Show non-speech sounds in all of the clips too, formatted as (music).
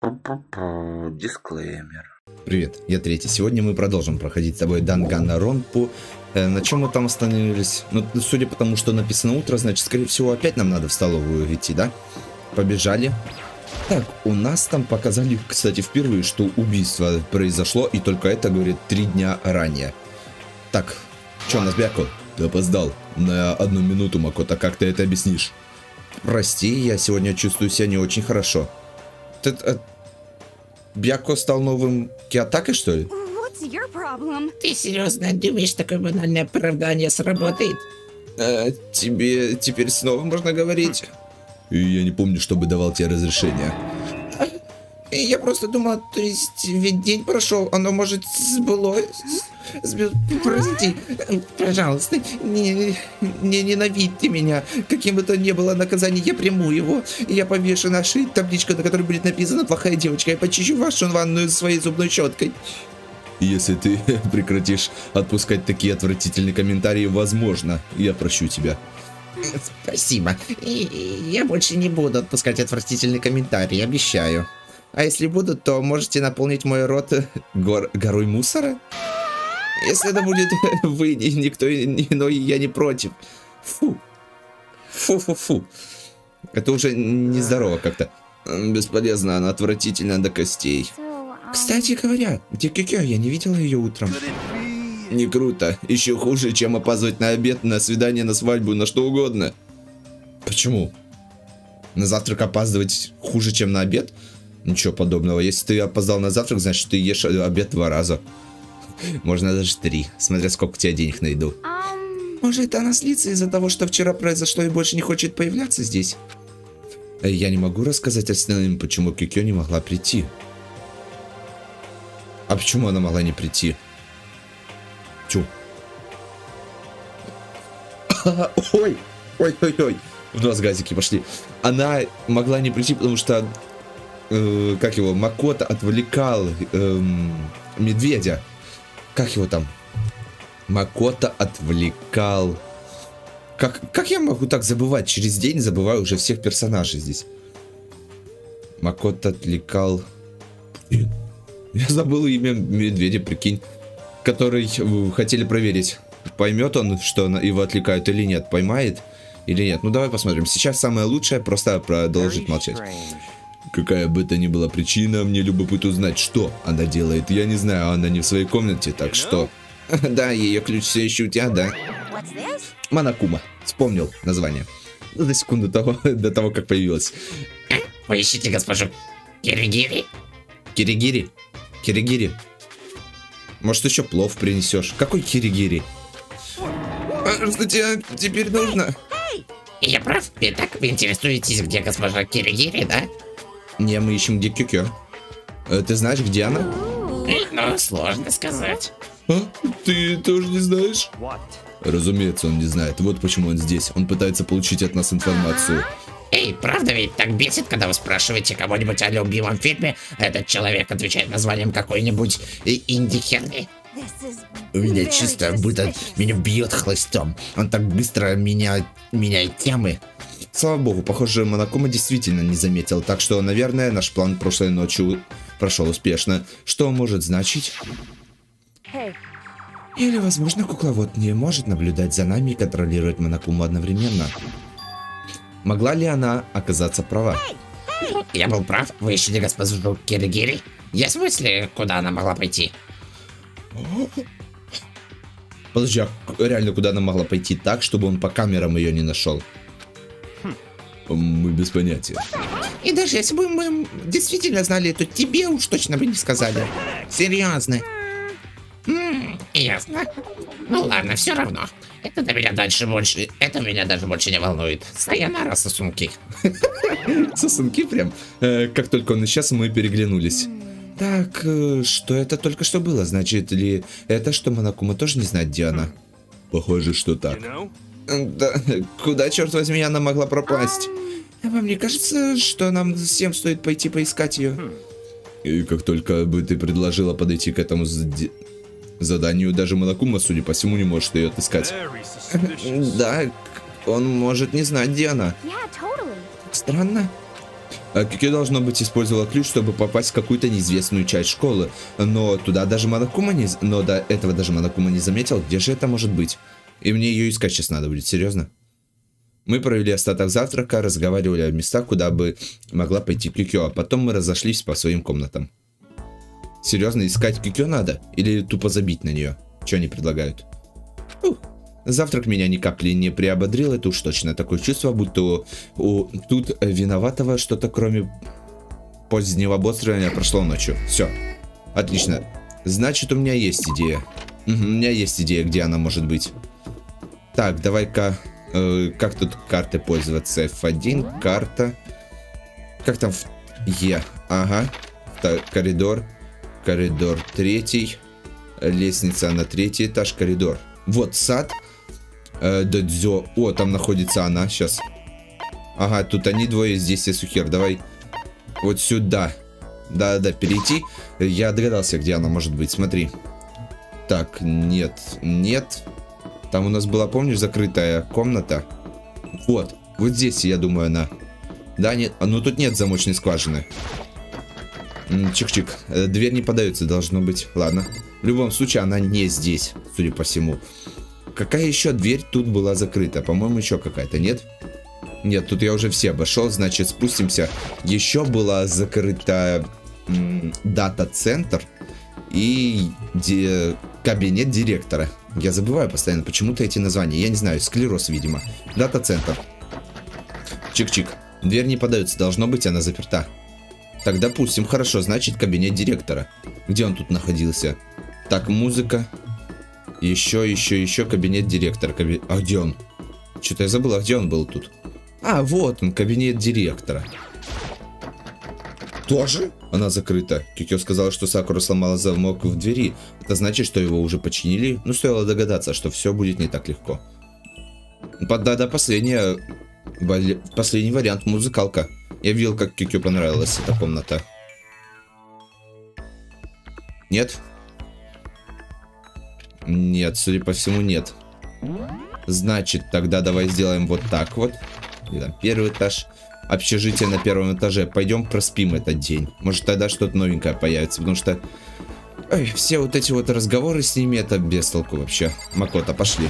Дисклеймер. Привет, я Третий. Сегодня мы продолжим проходить с тобой Дангана Ронпу. Э, на чем мы там остановились? Ну, судя по тому, что написано утро, значит, скорее всего, опять нам надо в столовую идти, да? Побежали. Так, у нас там показали, кстати, впервые, что убийство произошло, и только это, говорит, три дня ранее. Так, что у нас, Бяко? Ты опоздал на одну минуту, Макота, как ты это объяснишь? Прости, я сегодня чувствую себя не очень хорошо. Ты, э, Бяко стал новым Киатакой, что ли? What's your problem? Ты серьезно думаешь, такое банальное оправдание сработает? Э, тебе теперь снова можно говорить? И я не помню, чтобы давал тебе разрешение. Я просто думал, то есть ведь день прошел, оно может сбылось. Прости, пожалуйста, не, не ненавидьте меня. Каким бы то ни было наказание, я приму его. Я повешу на шее табличку, на которой будет написано «Плохая девочка». Я почищу вашу ванную своей зубной щеткой. Если ты (laughs) прекратишь отпускать такие отвратительные комментарии, возможно, я прощу тебя. Спасибо. И, и я больше не буду отпускать отвратительные комментарии, обещаю. А если будут, то можете наполнить мой рот гор горой мусора? Если это будет (laughs) вы, ни- никто иной, я не против. Фу. Фу-фу-фу. Это уже нездорово как-то. Бесполезно, она отвратительна до костей. Кстати говоря, где Кюкё? Я не видела ее утром. Не круто. Еще хуже, чем опаздывать на обед, на свидание, на свадьбу, на что угодно. Почему? На завтрак опаздывать хуже, чем на обед? Ничего подобного. Если ты опоздал на завтрак, значит ты ешь обед два раза. Можно даже три, смотря сколько у тебя денег на еду. um, Может, она злится из-за того, что вчера произошло и больше не хочет появляться здесь? Э, Я не могу рассказать остальным, почему Кюкё не могла прийти. А почему она могла не прийти? Тю. (coughs) Ой, ой, ой, ой. В нос газики пошли. Она могла не прийти, потому что, э, как его, Макота отвлекал эм, медведя. Как его там? Макота отвлекал. Как, как я могу так забывать? Через день забываю уже всех персонажей здесь. Макота отвлекал... Я забыл имя медведя, прикинь. Который э, хотели проверить, поймет он, что его отвлекают или нет, поймает или нет. Ну давай посмотрим. Сейчас самое лучшее просто продолжить молчать. Какая бы это ни была причина, мне любопытно узнать, что она делает. Я не знаю, она не в своей комнате, так что... (laughs) Да, ее ключ все еще у тебя, да. what's this? Монакума. Вспомнил название. Ну, За секунду того, (laughs) до того, как появилась. Вы ищете госпожу Киригири? Киригири? Киригири? Может, еще плов принесешь? Какой киригири? А, что тебе теперь нужно? Я прав? Вы интересуетесь, где госпожа Киригири, да? Не, мы ищем где Кюкё. Э, Ты знаешь, где она? Ну, сложно сказать. А? Ты тоже не знаешь? Разумеется, он не знает. Вот почему он здесь. Он пытается получить от нас информацию. Эй, правда ведь так бесит, когда вы спрашиваете кого-нибудь о любимом фильме, а этот человек отвечает названием какой-нибудь инди-херни? У меня чисто будто меня бьет хлыстом. Он так быстро меня меняет темы. Слава богу, похоже, Монакума действительно не заметил, так что, наверное, наш план прошлой ночью прошел успешно. Что может значить? Hey, Или, возможно, кукловод не может наблюдать за нами и контролировать Монакуму одновременно. Могла ли она оказаться права? Я был прав, вы ищете госпожу Киригири? Есть мысли, куда она могла пойти? Подожди, а реально куда она могла пойти так, чтобы он по камерам ее не нашел? Мы без понятия. И даже если бы мы действительно знали, то тебе уж точно бы не сказали. Серьезно. М, Ясно. Ну ладно, все равно. Это до меня дальше больше. Это меня даже больше не волнует. Sayonara, сосунки. (laughs) Сосунки прям. Э, как только он исчез, мы переглянулись. Так, э, что это только что было? Значит ли это, что Монакума тоже не знает, где она? Похоже, что так. Да, куда, черт возьми, она могла пропасть? Вам не кажется, что нам всем стоит пойти поискать ее? И как только бы ты предложила подойти к этому заданию, даже Монакума, судя по всему, не может ее отыскать. Да, он может не знать, где она. Странно. Э, Кикё, должно быть, использовала ключ, чтобы попасть в какую-то неизвестную часть школы. Но туда даже Монокума не... Но до этого даже Монокума не заметил, где же это может быть. И мне ее искать сейчас надо будет, серьезно. Мы провели остаток завтрака, разговаривали о местах, куда бы могла пойти Кикё, а потом мы разошлись по своим комнатам. Серьезно, искать Кикё надо? Или тупо забить на нее? Что они предлагают? Ух. Завтрак меня ни капли не приободрил, это уж точно. Такое чувство, будто у, у- тут виноватого что-то кроме позднего бодрствования прошло ночью. Все. Отлично. Значит, у меня есть идея. У меня есть идея, где она может быть. Так, давай-ка... э, как тут карты пользоваться? F1, карта. Как там? в- Е. Ага. Так, коридор. Коридор третий. Лестница на третий этаж. Коридор. Вот сад. Э, Додзё. О, там находится она. Сейчас. Ага, тут они двое, здесь я Сухер. Давай вот сюда. Да-да, перейти. Я догадался, где она может быть. Смотри. Так, нет, нет. Там у нас была, помнишь, закрытая комната? Вот, вот здесь, я думаю, она. Да, нет, а, ну тут нет замочной скважины. Чик-чик. Э, Дверь не подается, должно быть. Ладно. В любом случае, она не здесь, судя по всему. Какая еще дверь тут была закрыта? По-моему, еще какая-то, нет? Нет, тут я уже все обошел, значит, спустимся. Еще была закрыта дата-центр и ди- кабинет директора. Я забываю постоянно почему-то эти названия. Я не знаю, склероз, видимо. Дата-центр. Чик-чик. Дверь не подается, должно быть, она заперта. Так, допустим, хорошо, значит, кабинет директора. Где он тут находился? Так, музыка. Еще, еще, еще кабинет директора. Каби- А где он? Что-то я забыл, а где он был тут? А, вот он, кабинет директора. Тоже? Она закрыта. Кикё сказала, что Сакура сломала замок в двери. Это значит, что его уже починили? Ну, стоило догадаться, что все будет не так легко. По- Да, да, последняя... Последний вариант музыкалка. Я видел, как Кикё понравилась эта комната. Нет? Нет, судя по всему, нет. Значит, тогда давай сделаем вот так вот. И там первый этаж. Общежитие на первом этаже. Пойдем проспим этот день. Может тогда что-то новенькое появится. Потому что... Ой, все вот эти вот разговоры с ними, это без толку вообще. Макота, пошли.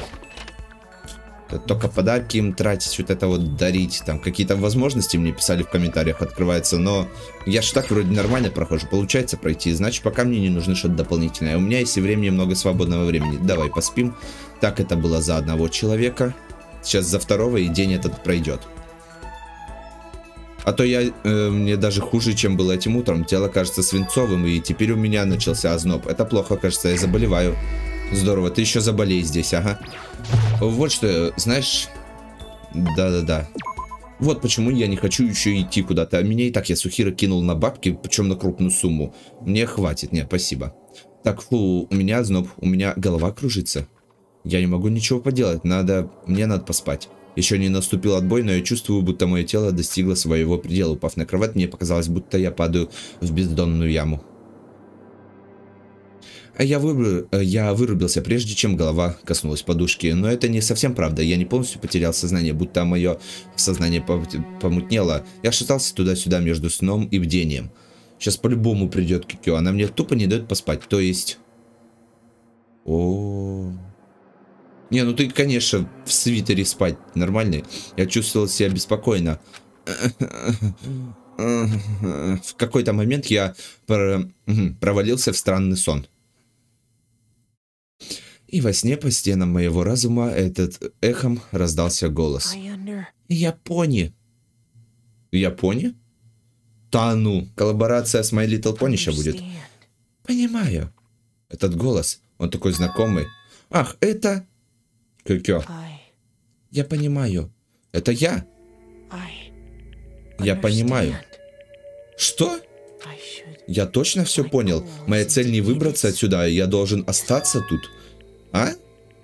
Только подарки им тратить, вот это вот дарить. Там какие-то возможности мне писали в комментариях, открывается. Но я ж так вроде нормально прохожу. Получается пройти. Значит, пока мне не нужно что-то дополнительное. У меня есть и времени много свободного времени. Давай поспим. Так это было за одного человека. Сейчас за второго и день этот пройдет. А то я, э, мне даже хуже, чем было этим утром. Тело кажется свинцовым, и теперь у меня начался озноб. Это плохо, кажется, я заболеваю. Здорово, ты еще заболей здесь, ага. Вот что, знаешь... Да-да-да. Вот почему я не хочу еще идти куда-то. Меня и так я Сухира кинул на бабки, причем на крупную сумму. Мне хватит, нет, спасибо. Так, фу, у меня озноб, у меня голова кружится. Я не могу ничего поделать, надо... Мне надо поспать. Еще не наступил отбой, но я чувствую, будто мое тело достигло своего предела. Упав на кровать, мне показалось, будто я падаю в бездонную яму. А Я, выбр- э, я вырубился, прежде чем голова коснулась подушки. Но это не совсем правда. Я не полностью потерял сознание, будто мое сознание пом- помутнело. Я шатался туда-сюда между сном и бдением. Сейчас по-любому придет Кикё. Она мне тупо не дает поспать. То есть... О. Не, ну ты, конечно, в свитере спать нормальный. Я чувствовал себя беспокойно. В какой-то момент я провалился в странный сон. И во сне по стенам моего разума этот эхом раздался голос. I under. Япония. Япония? Да ну, коллаборация с My Little Pony еще будет. Понимаю. Этот голос, он такой знакомый. Ах, это... Кюкё. Я понимаю. Это я. Я понимаю. Что? Should. Я точно все понял. Моя цель не выбраться отсюда, я должен остаться тут. А?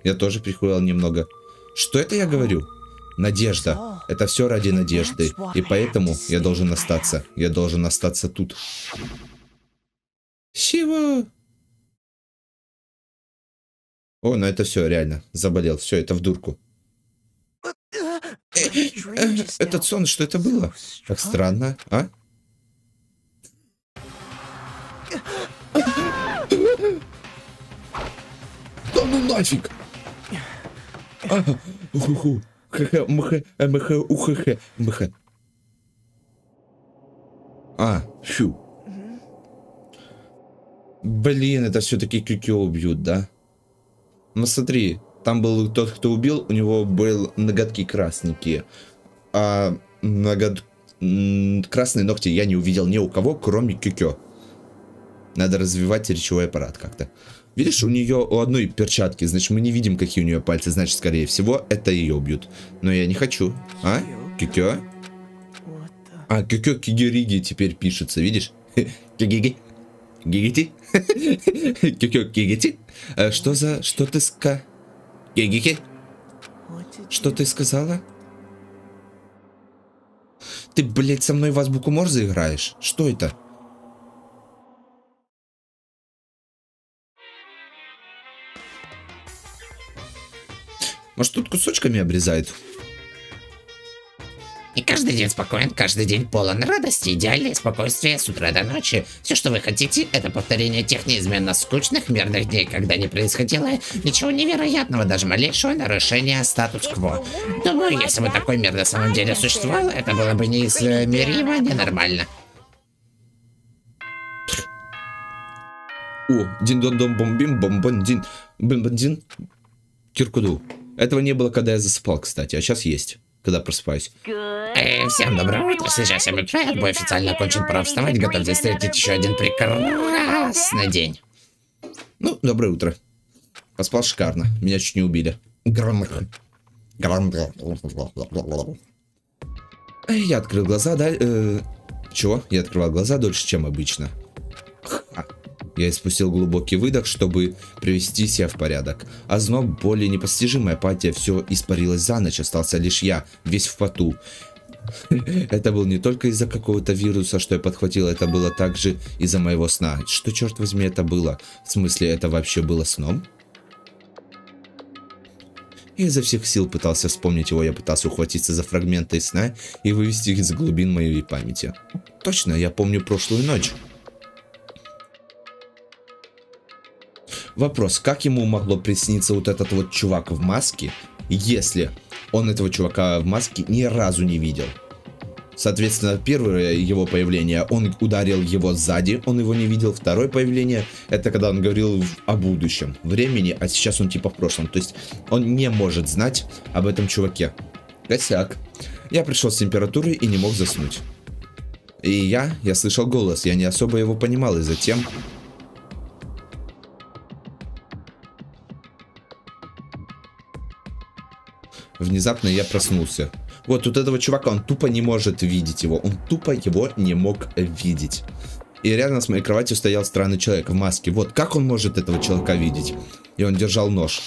Я тоже прихуял немного. Что это я говорю? Надежда. Это все ради надежды. И поэтому я должен остаться. Я должен остаться тут. Чего? О, ну это все, реально. Заболел. Все, это в дурку. Э, Этот сон, что это было? Как странно, а? Да ну нафиг! Ага, уху, хх, мх, мх, ухх, мх. А, фу. Блин, это все-таки Кюкё убьют, да? Ну смотри, там был тот, кто убил, у него был ноготки красненькие. А ногот... красные ногти я не увидел ни у кого, кроме Кюкё. Надо развивать речевой аппарат как-то. Видишь, у нее у одной перчатки, значит, мы не видим, какие у нее пальцы, значит, скорее всего, это ее убьют. Но я не хочу. А? Кюкё? А, Кюкё Кигериги теперь пишется, видишь? (laughs) Кигиги. Гигити. (laughs) Кюкё Кигити. Э, Что за... Что ты ска... Гигики? Что ты сказала? Ты, блядь, со мной в азбуку Морзе играешь? Что это? Может, тут кусочками обрезает? И каждый день спокоен, каждый день полон радости, идеальное спокойствие с утра до ночи. Все, что вы хотите, это повторение тех неизменно скучных мирных дней, когда не происходило ничего невероятного, даже малейшего нарушения статус-кво. Думаю, если бы такой мир на самом деле существовал, это было бы неизмеримо ненормально. О, дин дон дон бом бим бом бон дин бим бон дин Киркуду. Этого не было, когда я засыпал, кстати, а сейчас есть, когда просыпаюсь. Э, всем доброго утра, сейчас 7 утра, отбой официально окончен, пора вставать, готовьтесь встретить еще один прекрасный день. Ну, доброе утро. Поспал шикарно. Меня чуть не убили. Я открыл глаза, да? э, чего? Я открывал глаза дольше, чем обычно. Я испустил глубокий выдох, чтобы привести себя в порядок. А зноб, более непостижимая апатия, все испарилось за ночь, остался лишь я, весь в поту. (laughs) Это был не только из-за какого-то вируса, что я подхватил, это было также из-за моего сна. Что, черт возьми, это было? В смысле, это вообще было сном? Я изо всех сил пытался вспомнить его, я пытался ухватиться за фрагменты сна и вывести их из глубин моей памяти. Точно, я помню прошлую ночь. Вопрос, как ему могло присниться вот этот вот чувак в маске, если он этого чувака в маске ни разу не видел? Соответственно, первое его появление, он ударил его сзади, он его не видел. Второе появление, это когда он говорил о будущем времени, а сейчас он типа в прошлом. То есть он не может знать об этом чуваке. Косяк. Я пришел с температурой и не мог заснуть. И я, я слышал голос, я не особо его понимал, и затем... Внезапно я проснулся. Вот тут этого чувака, он тупо не может видеть его. Он тупо его не мог видеть. И рядом с моей кроватью стоял странный человек в маске. Вот как он может этого человека видеть? И он держал нож.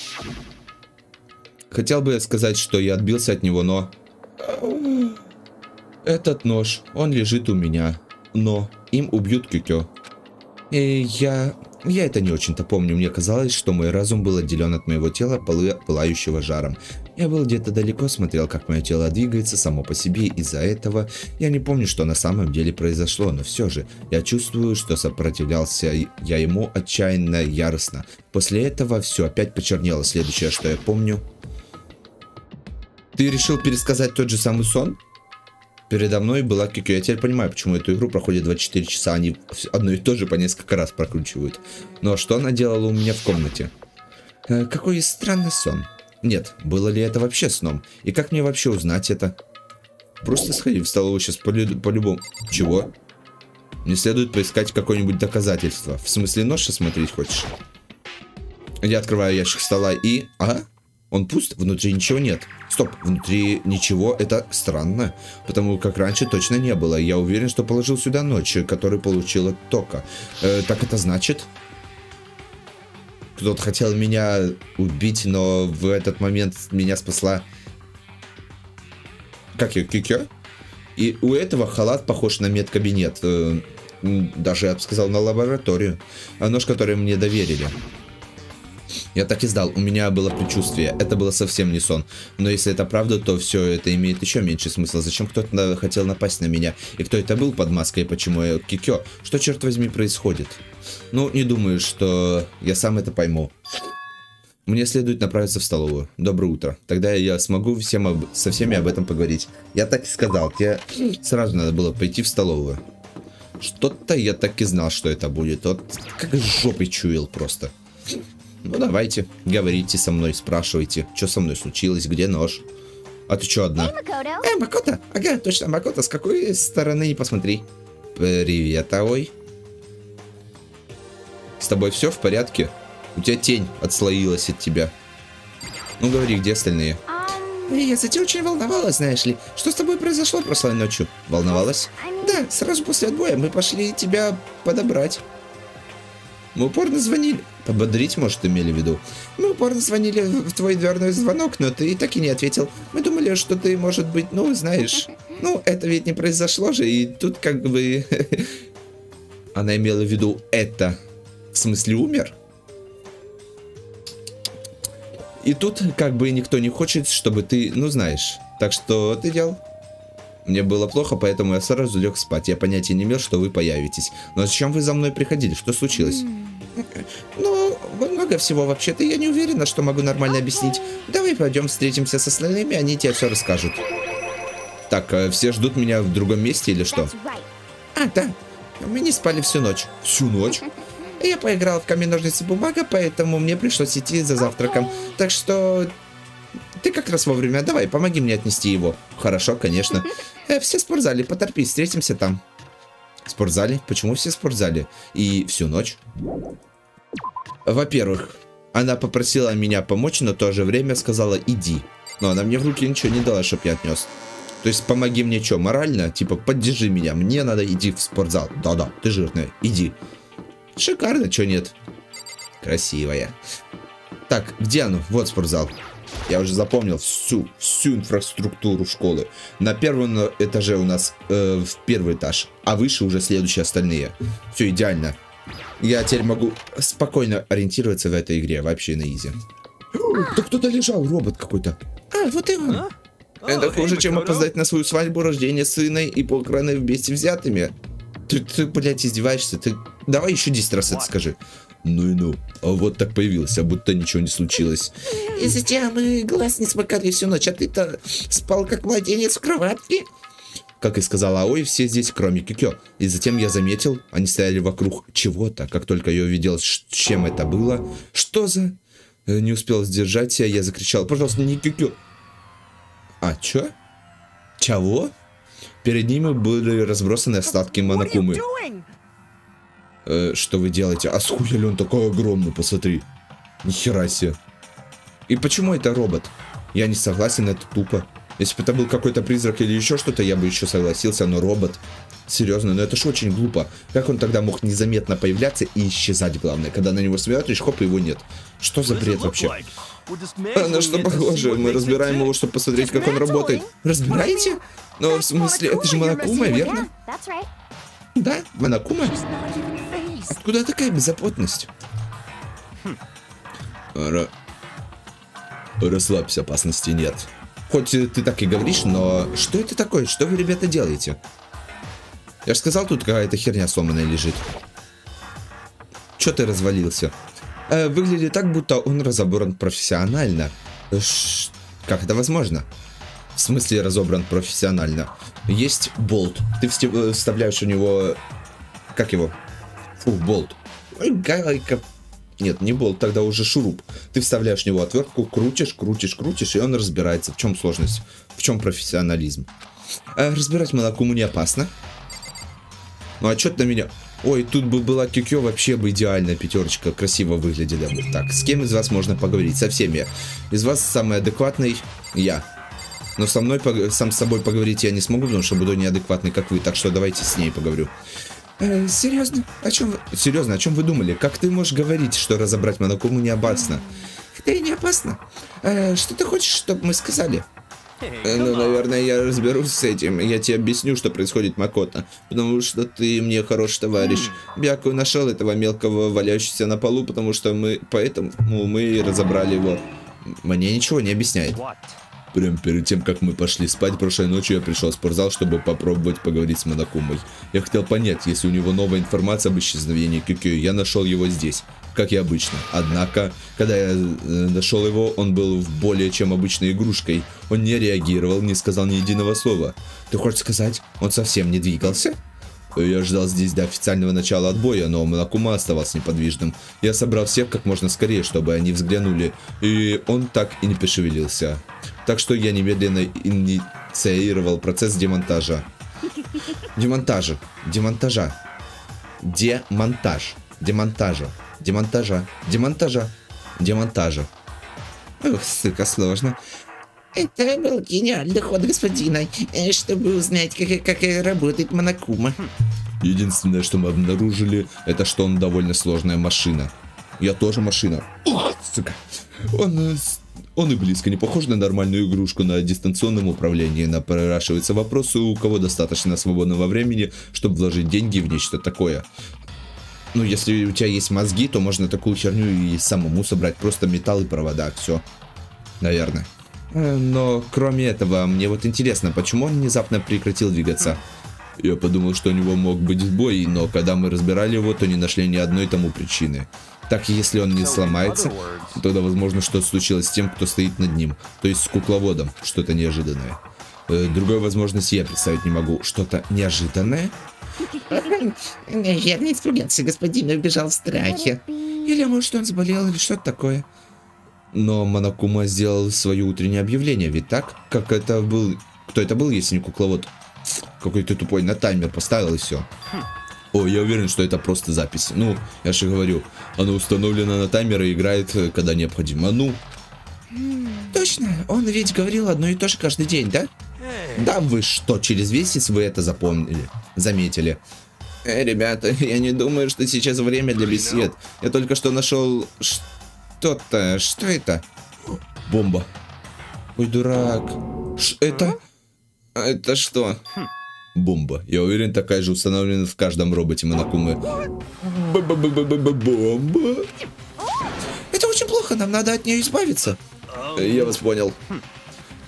Хотел бы сказать, что я отбился от него, но... Этот нож, он лежит у меня. Но им убьют Кюкё. И я... Я это не очень-то помню. Мне казалось, что мой разум был отделен от моего тела, пылающего жаром. Я был где-то далеко, смотрел, как мое тело двигается само по себе. Из-за этого я не помню, что на самом деле произошло, но все же я чувствую, что сопротивлялся я ему отчаянно яростно. После этого все опять почернело. Следующее, что я помню... Ты решил пересказать тот же самый сон? Передо мной была Кикю. Я теперь понимаю, почему эту игру проходит 24 часа. Они одно и то же по несколько раз прокручивают. Но что она делала у меня в комнате? Э, какой странный сон. Нет, было ли это вообще сном? И как мне вообще узнать это? Просто сходи в столовую сейчас по-лю- по-любому. Чего? Мне следует поискать какое-нибудь доказательство. В смысле нож смотреть хочешь? Я открываю ящик стола и... А? Он пуст? Внутри ничего нет. Стоп, внутри ничего, это странно. Потому как раньше точно не было. Я уверен, что положил сюда ночь, который получил от тока. Э, так это значит... Кто-то хотел меня убить, но в этот момент меня спасла... Как ее, Кикё? И у этого халат похож на медкабинет. Э, даже, я бы сказал, на лабораторию. Нож, который мне доверили. Я так и знал, у меня было предчувствие, это было совсем не сон. Но если это правда, то все это имеет еще меньше смысла. Зачем кто-то хотел напасть на меня? И кто это был под маской, почему я Кикё? Что, черт возьми, происходит? Ну, не думаю, что я сам это пойму. Мне следует направиться в столовую. Доброе утро. Тогда я смогу всем об- со всеми об этом поговорить. Я так и сказал. Я сразу надо было пойти в столовую. Что-то я так и знал, что это будет. Вот как жопой чуял просто. Ну давайте, говорите со мной, спрашивайте, что со мной случилось, где нож. А ты что одна? Макото. Э, Макота, ага, точно, Макота, с какой стороны не посмотри. Привет, Аой. С тобой все в порядке? У тебя тень отслоилась от тебя. Ну говори, где остальные? Я за тебя очень волновалась, знаешь ли. Что с тобой произошло прошлой ночью? Волновалась? Mean, Да, сразу после отбоя мы пошли тебя подобрать. Мы упорно звонили. Подбодрить, может, имели в виду. Мы упорно звонили в твой дверной звонок, но ты так и не ответил. Мы думали, что ты, может быть, ну, знаешь... Ну, это ведь не произошло же, и тут как бы... (laughs) Она имела в виду это. В смысле, умер? И тут как бы никто не хочет, чтобы ты, ну знаешь. Так что ты делал? Мне было плохо, поэтому я сразу лег спать. Я понятия не имел, что вы появитесь. Но зачем вы за мной приходили? Что случилось? Ну, много всего вообще-то. Я не уверена, что могу нормально объяснить. Давай пойдем встретимся с остальными, они тебе все расскажут. Так, э, все ждут меня в другом месте или что? А, да. Мы не спали всю ночь. Всю ночь? Я поиграл в камень, ножницы, бумага, поэтому мне пришлось идти за завтраком. Так что... Ты как раз вовремя. Давай, помоги мне отнести его. Хорошо, конечно. Э, все в спортзале, поторпи, встретимся там. В спортзале? Почему все в спортзале? И всю ночь? Во-первых, она попросила меня помочь, но в то же время сказала «иди». Но она мне в руки ничего не дала, чтоб я отнес. То есть помоги мне что, морально? Типа поддержи меня, мне надо идти в спортзал. Да-да, ты жирная, иди. Шикарно, что нет? Красивая. Так, где оно? Вот спортзал. Я уже запомнил всю, всю инфраструктуру школы. На первом этаже у нас э, в первый этаж, а выше уже следующие остальные. Все идеально. Я теперь могу спокойно ориентироваться в этой игре, вообще на изи. (gasps) Да кто-то лежал, робот какой-то. А, вот и он. Это хуже, чем опоздать на свою свадьбу, рождение сына и похороны вместе взятыми. Ты, ты, блядь, издеваешься? Ты давай еще 10 раз это скажи. Ну и ну. А вот так появился, будто ничего не случилось. Из-за тебя мы глаз не смыкали всю ночь, а ты-то спал как младенец в кроватке. Как и сказала Аой, все здесь, кроме Кикё. И затем я заметил, они стояли вокруг чего-то. Как только я увидел, чем это было. Что за... Э, Не успел сдержать себя, я закричал, пожалуйста, не Кикё. А, чё? Чего? Перед ними были разбросаны остатки Монокумы. Э, что вы делаете? А схуя ли он такой огромный, посмотри. Нихера себе. И почему это робот? Я не согласен, это тупо. Если бы это был какой-то призрак или еще что-то, я бы еще согласился, но робот. Серьезно, но это ж очень глупо. Как он тогда мог незаметно появляться и исчезать, главное? Когда на него смотришь, хоп, его нет. Что за бред вообще? (laughs) На что похоже? Мы разбираем его, чтобы посмотреть, как он работает. Разбираете? Но в смысле, это же Монокума, верно? Да, Монокума. Откуда такая беззаботность? Ра- Расслабься, опасности нет. Хоть ты так и говоришь, но что это такое? Что вы, ребята, делаете? Я же сказал, тут какая-то херня сломанная лежит. Че ты развалился? Э, выглядит так, будто он разобран профессионально. Ш- Как это возможно? В смысле разобран профессионально? Есть болт. Ты э, вставляешь у него... Как его? Фу, болт. Ой, гайка. Нет, не болт, тогда уже шуруп. Ты вставляешь в него отвертку, крутишь, крутишь, крутишь, и он разбирается. В чем сложность? В чем профессионализм? А разбирать монокуму не опасно. Ну а что ты на меня... Ой, тут бы была Кюкё, вообще бы идеальная пятерочка, красиво выглядели бы. Так, с кем из вас можно поговорить? Со всеми. Из вас самый адекватный я. Но со мной, сам с собой поговорить я не смогу, потому что буду неадекватный, как вы. Так что давайте с ней поговорю. Э, серьезно? О чем вы... Серьезно, о чем вы думали? Как ты можешь говорить, что разобрать Монокуму не опасно? Это и не опасно. Э, что ты хочешь, чтобы мы сказали? Э, Ну, наверное, я разберусь с этим. Я тебе объясню, что происходит, Макота. Потому что ты мне хороший товарищ. Бяку нашел этого мелкого валяющегося на полу, потому что мы... Поэтому мы разобрали его. Мне ничего не объясняет. Прям перед тем, как мы пошли спать прошлой ночью, я пришел в спортзал, чтобы попробовать поговорить с Монакумой. Я хотел понять, если у него новая информация об исчезновении Кюкю, я нашел его здесь, как и обычно. Однако, когда я э, нашел его, он был в более чем обычной игрушкой. Он не реагировал, не сказал ни единого слова. Ты хочешь сказать, он совсем не двигался? Я ждал здесь до официального начала отбоя, но Монакума оставался неподвижным. Я собрал всех как можно скорее, чтобы они взглянули, и он так и не пошевелился. Так что я немедленно инициировал процесс демонтажа. Демонтажа. Демонтажа. Демонтаж. Демонтажа. Демонтажа. Демонтажа. Демонтажа. Ух, сука, сложно. Это был гениальный ход господина, э, чтобы узнать, как, как работает Монокума. Единственное, что мы обнаружили, это что он довольно сложная машина. Я тоже машина. Ух, сука. Он, э, он и близко не похож на нормальную игрушку на дистанционном управлении. Напрашиваются вопросы, у кого достаточно свободного времени, чтобы вложить деньги в нечто такое. Ну, если у тебя есть мозги, то можно такую херню и самому собрать. Просто металл и провода, все. Наверное. Э, Но кроме этого, мне вот интересно, почему он внезапно прекратил двигаться? Я подумал, что у него мог быть сбой, но когда мы разбирали его, то не нашли ни одной тому причины. Так, если он не сломается, тогда возможно что-то случилось с тем, кто стоит над ним, то есть с кукловодом, что-то неожиданное. Э, Другой возможности я представить не могу. Что-то неожиданное? Наверное, испугался господин и убежал в страхе. Или может он заболел или что-то такое. Но Монокума сделал свое утреннее объявление, ведь так? Как это был... Кто это был, если не кукловод? Какой ты тупой, на таймер поставил и все. О, я уверен, что это просто запись. Ну, я же говорю, оно установлено на таймер и играет, э, когда необходимо. Ну, Точно, он ведь говорил одно и то же каждый день, да? да вы что, через месяц вы это запомнили, заметили. Э, ребята, (laughs) я не думаю, что сейчас время для бесед. Я только что нашел что-то. Что это? Бомба. Ой, дурак. Ш- это? А Это что? Бомба. Я уверен, такая же установлена в каждом роботе Монокумы. Бомба. Это очень плохо, нам надо от нее избавиться. Я вас понял.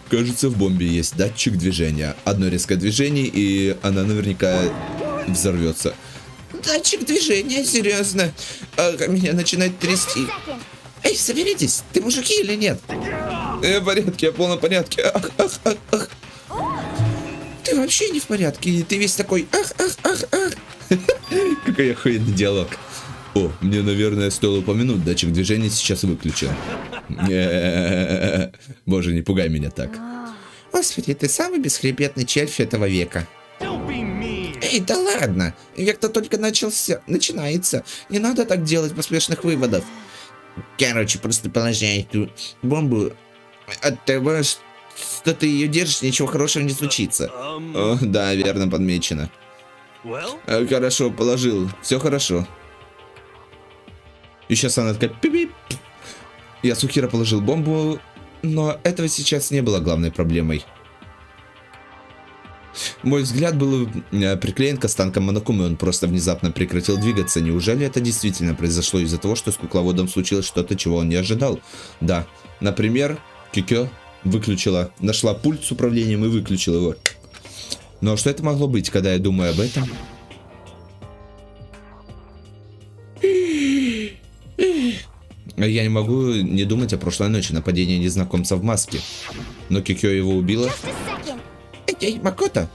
Кажется, в бомбе есть датчик движения. Одно резкое движение, и она наверняка взорвется. Датчик движения, серьезно. А, меня начинает трясти. Эй, соберитесь, ты мужики или нет? Э, в порядке, я в полном порядке. Ах, ах, ах, ах. Ты вообще не в порядке, ты весь такой ах, ах, ах, ах. (laughs) Какой охуенный диалог. О, мне, наверное, стоило упомянуть, датчик движения сейчас выключен. Э, Боже, не пугай меня так. Господи, ты самый бесхребетный червь этого века. Эй, да ладно, век-то только начался, начинается. Не надо так делать поспешных выводов. Короче, просто положи эту бомбу от того, что ты ее держишь, ничего хорошего не случится. О, да, верно подмечено. Э, Хорошо, положил. Все хорошо. И сейчас она такая пип Я Сухира положил бомбу, но этого сейчас не было главной проблемой. Мой взгляд был э, приклеен к останкам Монокумы, он просто внезапно прекратил двигаться. Неужели это действительно произошло из-за того, что с кукловодом случилось что-то, чего он не ожидал? Да. Например, Кикё выключила, нашла пульт с управлением и выключила его. Но что это могло быть, когда я думаю об этом? Я не могу не думать о прошлой ночи нападении незнакомца в маске. Но Кикё его убила. Эй, Макота,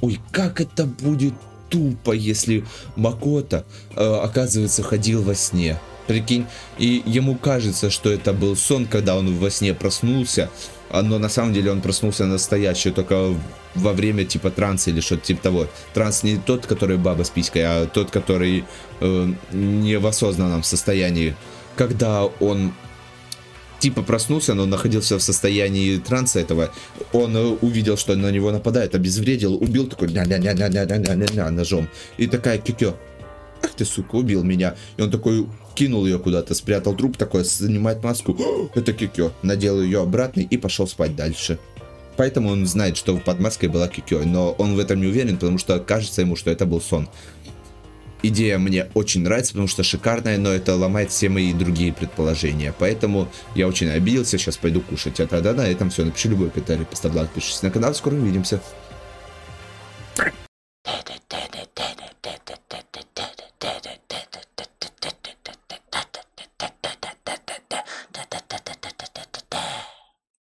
Ой, как это будет тупо, если Макота, э, оказывается, ходил во сне. Прикинь, и ему кажется, что это был сон, когда он во сне проснулся, а, но на самом деле он проснулся настоящий, только во время типа транса или что-то типа того. Транс не тот, который баба с писькой, а тот, который э, не в осознанном состоянии. Когда он типа проснулся, но находился в состоянии транса этого, он э, увидел, что на него нападает, обезвредил, убил такой ня ня ня ня ня ня ня ня ножом. И такая кикё. Ах ты, сука, убил меня. И он такой кинул ее куда-то, спрятал труп такой, снимает маску. «О, (gasps) Это кикё. Надел ее обратно и пошел спать дальше. Поэтому он знает, что под маской была Кикё, но он в этом не уверен, потому что кажется ему, что это был сон. Идея мне очень нравится, потому что шикарная, но это ломает все мои другие предположения. Поэтому я очень обиделся, сейчас пойду кушать. А тогда на этом все. Напиши любой комментарий, поставь лайк, подпишись на канал. Скоро увидимся.